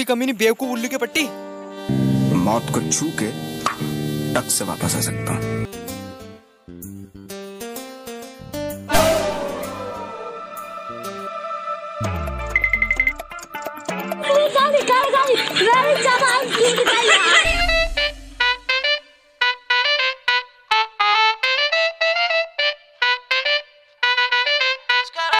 कुत्ती कमी नहीं बेवकूफ़ उल्लू की पट्टी। मौत को छू के टक से वापस आ सकता हूँ।